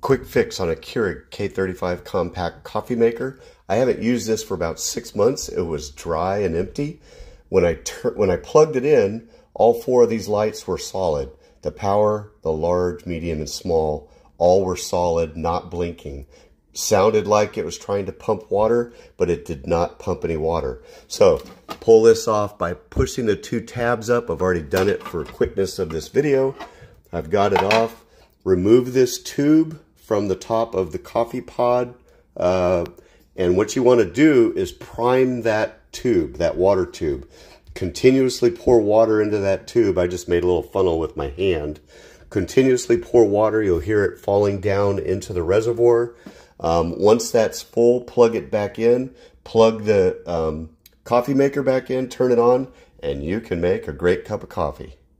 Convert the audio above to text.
quick fix on a Keurig K35 compact coffee maker. I haven't used this for about six months. It was dry and empty. When I when I plugged it in, all four of these lights were solid. The power, the large, medium, and small, all were solid, not blinking. Sounded like it was trying to pump water, but it did not pump any water. So pull this off by pushing the two tabs up. I've already done it for quickness of this video. I've got it off. Remove this tube from the top of the coffee pod. Uh, and what you want to do is prime that tube, that water tube. Continuously pour water into that tube. I just made a little funnel with my hand. Continuously pour water. You'll hear it falling down into the reservoir. Um, once that's full, plug it back in. Plug the um, coffee maker back in, turn it on, and you can make a great cup of coffee.